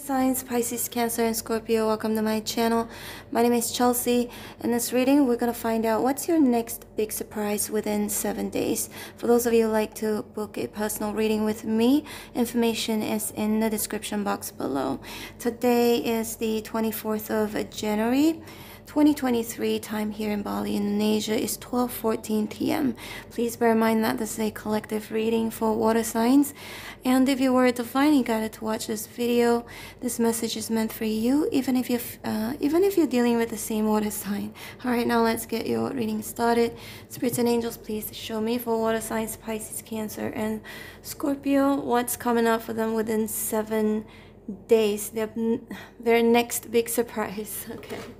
Signs, Pisces, Cancer, and Scorpio, welcome to my channel. My name is Chelsea. In this reading, we're to find out what's your next big surprise within seven days. For those of you who like to book a personal reading with me, information is in the description box below. Today is the 24th of January. 2023 time here in Bali, Indonesia is 12:14 p.m. Please bear in mind that this is a collective reading for water signs. And if you were divinely guided to watch this video, this message is meant for you, even if you uh, even if you're dealing with the same water sign. All right, now let's get your reading started. Spirits and angels, please show me for water signs, Pisces, Cancer, and Scorpio. What's coming up for them within seven days? Their their next big surprise. Okay.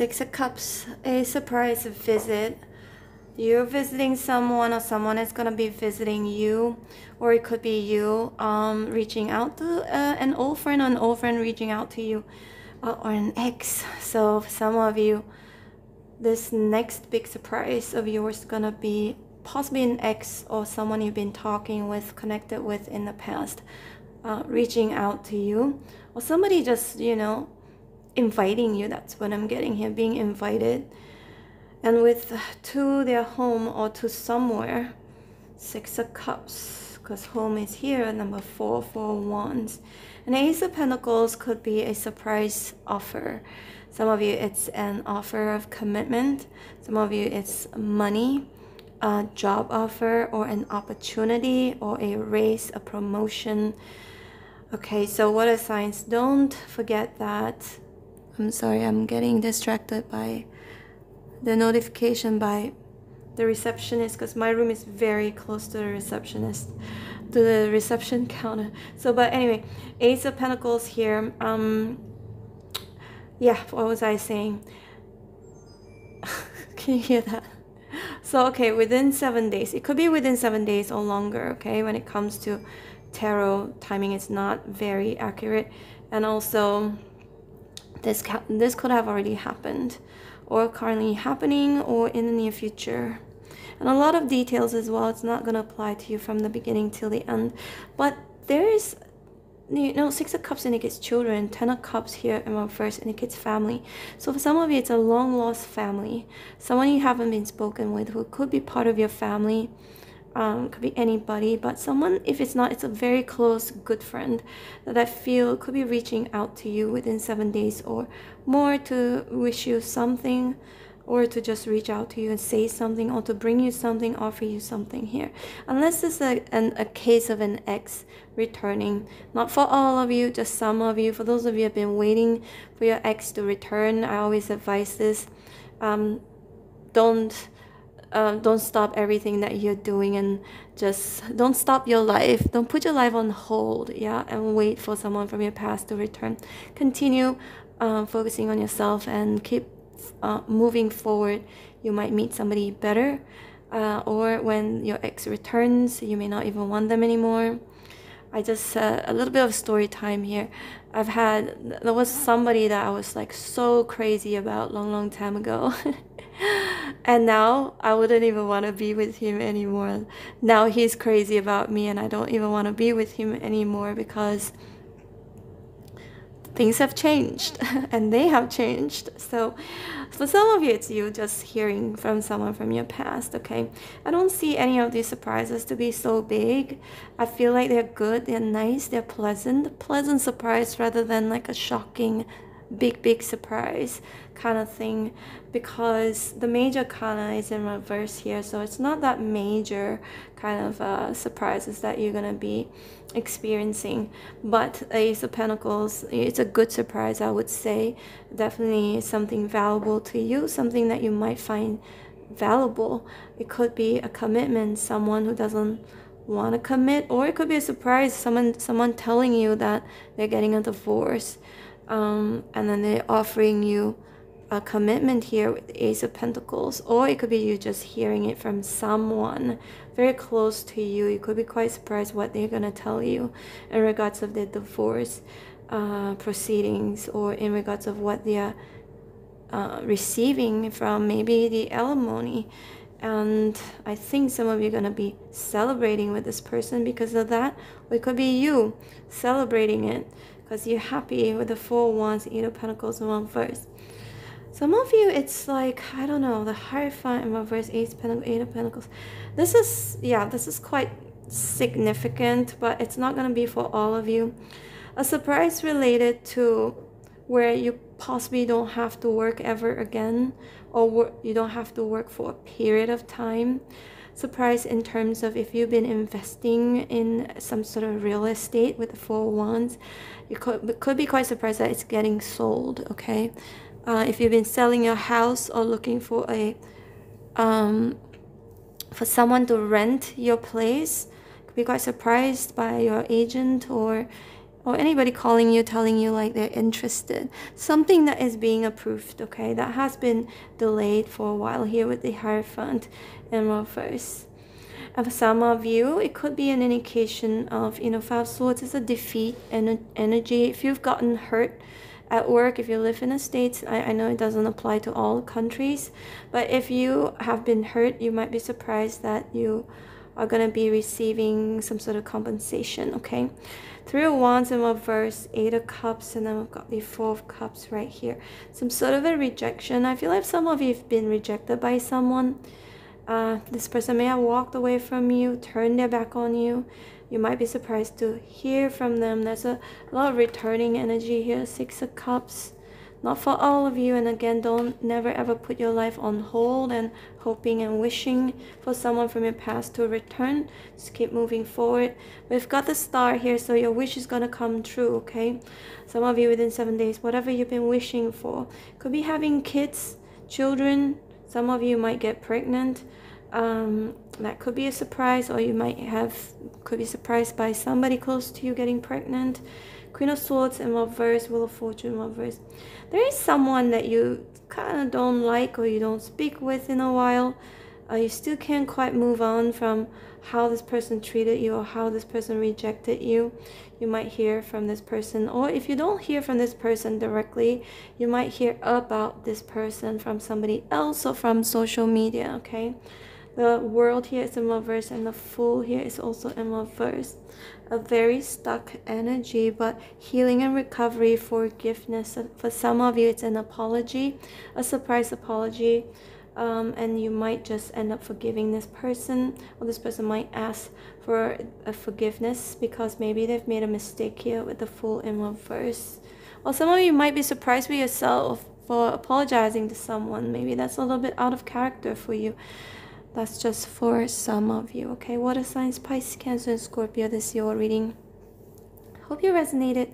Six of Cups, a surprise visit. You're visiting someone or someone is going to be visiting you or it could be you um, reaching out to uh, an old friend or an old friend reaching out to you uh, or an ex. So some of you, this next big surprise of yours is going to be possibly an ex or someone you've been talking with, connected with in the past, uh, reaching out to you or somebody just, you know, inviting you. That's what I'm getting here, being invited. And with to their home or to somewhere, Six of Cups, because home is here, number four, four wands. And Ace of Pentacles could be a surprise offer. Some of you, it's an offer of commitment. Some of you, it's money, a job offer, or an opportunity, or a raise, a promotion. Okay, so what are signs? Don't forget that I'm sorry, I'm getting distracted by the notification by the receptionist because my room is very close to the receptionist to the reception counter. So but anyway ace of pentacles here um yeah what was i saying? Can you hear that? So okay within seven days it could be within seven days or longer okay when it comes to tarot timing is not very accurate. And also this, this could have already happened or currently happening or in the near future. And a lot of details as well. It's not going to apply to you from the beginning till the end. But there is, you know, Six of Cups indicates children. Ten of Cups here in reverse indicates family. So for some of you, it's a long lost family. Someone you haven't been spoken with who could be part of your family um, could be anybody, but someone, if it's not, it's a very close, good friend that I feel could be reaching out to you within seven days or more to wish you something or to just reach out to you and say something or to bring you something, offer you something here. Unless it's a, an, a case of an ex returning. Not for all of you, just some of you. For those of you have been waiting for your ex to return, I always advise this. Um, don't um, don't stop everything that you're doing and just don't stop your life don't put your life on hold yeah and wait for someone from your past to return continue uh, focusing on yourself and keep uh, moving forward you might meet somebody better uh, or when your ex returns you may not even want them anymore I just uh, a little bit of story time here. I've had there was somebody that I was like so crazy about long long time ago. and now I wouldn't even want to be with him anymore. Now he's crazy about me and I don't even want to be with him anymore because things have changed and they have changed. So for some of you, it's you just hearing from someone from your past, okay? I don't see any of these surprises to be so big. I feel like they're good, they're nice, they're pleasant. Pleasant surprise rather than like a shocking big big surprise kind of thing because the major arcana is in reverse here. So it's not that major kind of uh, surprises that you're gonna be experiencing but ace of pentacles it's a good surprise i would say. Definitely something valuable to you something that you might find valuable. It could be a commitment, someone who doesn't want to commit, or it could be a surprise, someone someone telling you that they're getting a divorce, um, and then they're offering you a commitment here with Ace of Pentacles, or it could be you just hearing it from someone very close to you. You could be quite surprised what they're gonna tell you in regards of their divorce uh, proceedings, or in regards of what they're uh, receiving from maybe the alimony. And I think some of you are going to be celebrating with this person because of that. Or it could be you celebrating it because you're happy with the Four Wands, Eight of Pentacles, and One First. Some of you, it's like, I don't know, the Hierophant in reverse, Eight Eight of Pentacles. This is, yeah, this is quite significant, but it's not going to be for all of you. A surprise related to where you possibly don't have to work ever again or you don't have to work for a period of time. Surprise in terms of if you've been investing in some sort of real estate with the four wands, you could, could be quite surprised that it's getting sold, okay? Uh, if you've been selling your house or looking for a um, for someone to rent your place, could be quite surprised by your agent or or anybody calling you telling you like they're interested. Something that is being approved okay? That has been delayed for a while here with the hierophant and reverse for some of you it could be an indication of you know five swords is a defeat and energy. If you've gotten hurt at work if you live in the states I, I know it doesn't apply to all countries but if you have been hurt you might be surprised that you are going to be receiving some sort of compensation okay Three of Wands in reverse, Eight of Cups, and then we've got the Four of Cups right here. Some sort of a rejection. I feel like some of you have been rejected by someone. Uh, this person may have walked away from you, turned their back on you. You might be surprised to hear from them. There's a lot of returning energy here. Six of Cups not for all of you and again don't never ever put your life on hold and hoping and wishing for someone from your past to return. Just keep moving forward. We've got the star here so your wish is gonna come true okay? Some of you within seven days whatever you've been wishing for. Could be having kids children. Some of you might get pregnant. Um, that could be a surprise or you might have could be surprised by somebody close to you getting pregnant Queen of Swords in reverse, Wheel of Fortune in reverse. There is someone that you kind of don't like or you don't speak with in a while. Uh, you still can't quite move on from how this person treated you or how this person rejected you. You might hear from this person, or if you don't hear from this person directly, you might hear about this person from somebody else or from social media, okay? The world here is in reverse and the fool here is also in reverse a very stuck energy, but healing and recovery, forgiveness. For some of you, it's an apology, a surprise apology. Um, and you might just end up forgiving this person, or this person might ask for a forgiveness because maybe they've made a mistake here with the Fool in reverse. Or some of you might be surprised with yourself for apologizing to someone. Maybe that's a little bit out of character for you. That's just for some of you, okay? Water signs, Pisces, Cancer, and Scorpio. This is your reading. Hope you resonated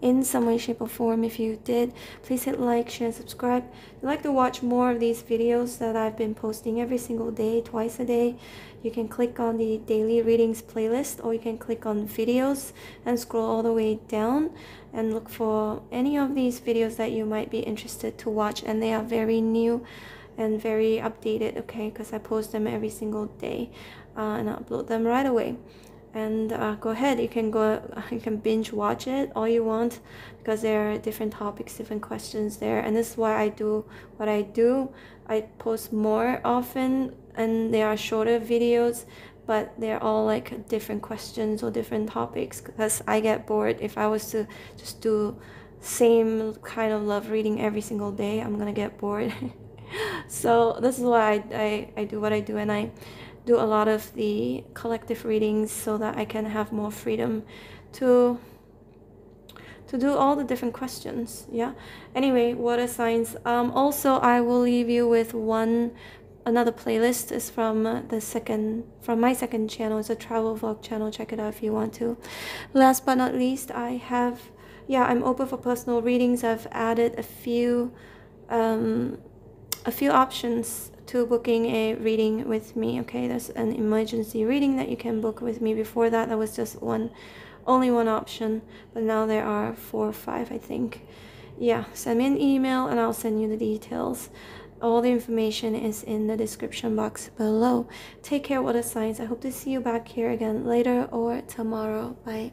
in some way, shape, or form. If you did, please hit like, share, and subscribe. If you'd like to watch more of these videos that I've been posting every single day, twice a day, you can click on the daily readings playlist or you can click on videos and scroll all the way down and look for any of these videos that you might be interested to watch and they are very new and very updated okay because I post them every single day uh, and I upload them right away. And uh, go ahead you can go you can binge watch it all you want because there are different topics different questions there. And this is why I do what I do. I post more often and they are shorter videos but they're all like different questions or different topics because I get bored. If I was to just do same kind of love reading every single day I'm gonna get bored so this is why I, I, I do what I do and I do a lot of the collective readings so that I can have more freedom to to do all the different questions yeah? Anyway water signs. Um also i will leave you with one another playlist is from the second from my second channel. It's a travel vlog channel. Check it out if you want to. Last but not least i have yeah i'm open for personal readings. I've added a few um a few options to booking a reading with me. Okay, there's an emergency reading that you can book with me. Before that, that was just one, only one option, but now there are four or five, I think. Yeah, send me an email and I'll send you the details. All the information is in the description box below. Take care, water signs. I hope to see you back here again later or tomorrow. Bye.